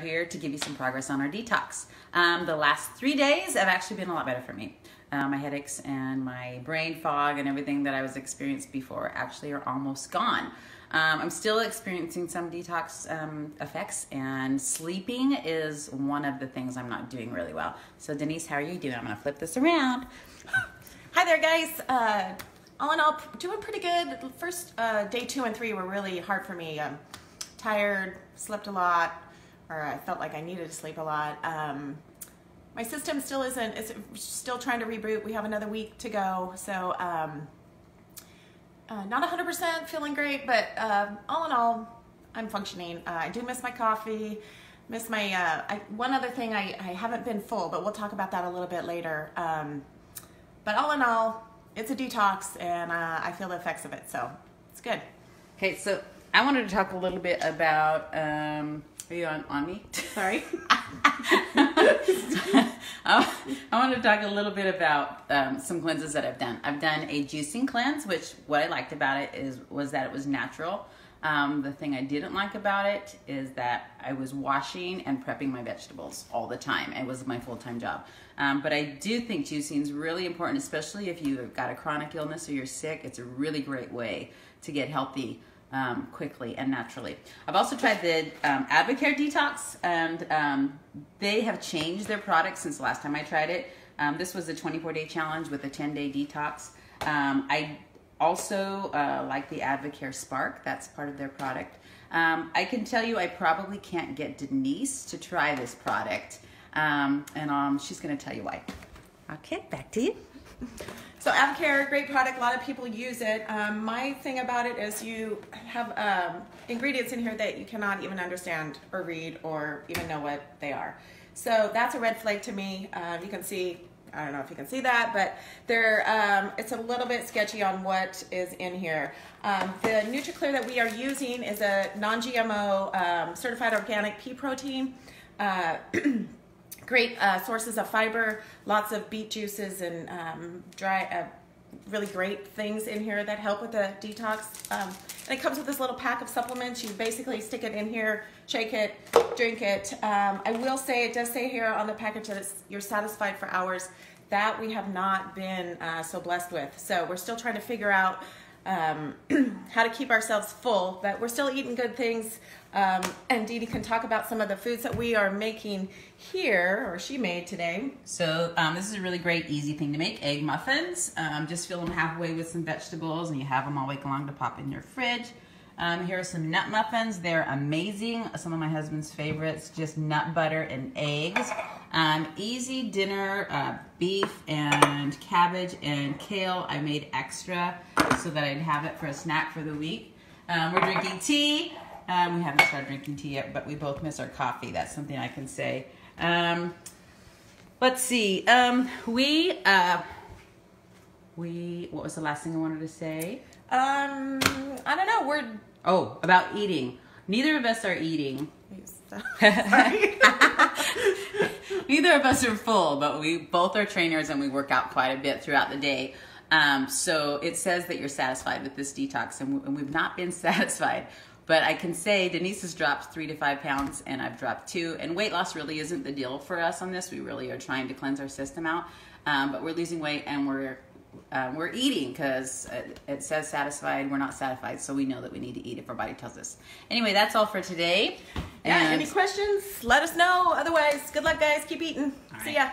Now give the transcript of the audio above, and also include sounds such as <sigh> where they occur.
here to give you some progress on our detox. Um, the last three days have actually been a lot better for me. Uh, my headaches and my brain fog and everything that I was experienced before actually are almost gone. Um, I'm still experiencing some detox um, effects, and sleeping is one of the things I'm not doing really well. So, Denise, how are you doing? I'm to flip this around. <laughs> Hi there, guys. Uh, all in all, doing pretty good. First uh, day two and three were really hard for me. Um, tired, slept a lot, or I felt like I needed to sleep a lot. Um, my system still isn't, it's still trying to reboot. We have another week to go. So, um, uh, not 100% feeling great, but uh, all in all, I'm functioning. Uh, I do miss my coffee, miss my, uh, I, one other thing, I, I haven't been full, but we'll talk about that a little bit later. Um, but all in all, it's a detox and uh, I feel the effects of it, so it's good. Okay, so I wanted to talk a little bit about, um, are you on, on me? Sorry. <laughs> <laughs> I want to talk a little bit about um, some cleanses that I've done. I've done a juicing cleanse, which what I liked about it is was that it was natural. Um, the thing I didn't like about it is that I was washing and prepping my vegetables all the time. It was my full-time job. Um, but I do think juicing is really important, especially if you've got a chronic illness or you're sick. It's a really great way to get healthy um, quickly and naturally. I've also tried the um, Advocare Detox, and um, they have changed their product since the last time I tried it. Um, this was a 24-day challenge with a 10-day detox. Um, I also uh, like the Advocare Spark. That's part of their product. Um, I can tell you I probably can't get Denise to try this product, and she's going to tell you why. Okay, back to you. So Advocare, great product. A lot of people use it. Um, my thing about it is you have um, ingredients in here that you cannot even understand or read or even know what they are. So that's a red flag to me. Uh, you can see, I don't know if you can see that, but there, um, it's a little bit sketchy on what is in here. Um, the NutriClear that we are using is a non-GMO um, certified organic pea protein. Uh, <clears throat> great uh, sources of fiber, lots of beet juices and um, dry, uh, really great things in here that help with the detox. Um, and it comes with this little pack of supplements. You basically stick it in here, shake it, drink it. Um, I will say, it does say here on the package that you're satisfied for hours. That we have not been uh, so blessed with. So we're still trying to figure out um, <clears throat> how to keep ourselves full, but we're still eating good things. Um, and Dee Dee can talk about some of the foods that we are making here, or she made today. So um, this is a really great, easy thing to make, egg muffins. Um, just fill them halfway with some vegetables and you have them all week long to pop in your fridge. Um, here are some nut muffins. They're amazing. Some of my husband's favorites, just nut butter and eggs. Um, easy dinner, uh, beef and cabbage and kale. I made extra so that I'd have it for a snack for the week. Um, we're drinking tea. Um, we haven't started drinking tea yet, but we both miss our coffee. That's something I can say. Um, let's see. Um, we, uh, we, what was the last thing I wanted to say? Um, I don't know. We're Oh, about eating. Neither of us are eating. <laughs> Neither of us are full, but we both are trainers and we work out quite a bit throughout the day. Um, so it says that you're satisfied with this detox, and, we, have not been <laughs> satisfied. But I can say Denise has dropped three to five pounds, and I've dropped two. And weight loss really isn't the deal for us on this. We really are trying to cleanse our system out, um, but we're losing weight and we're uh, we're eating because it, it, says satisfied. We're not satisfied, so we know that we need to eat if our body tells us. Anyway, that's all for today. Yeah, any questions, let us know. Otherwise, good luck, guys. Keep eating. See ya.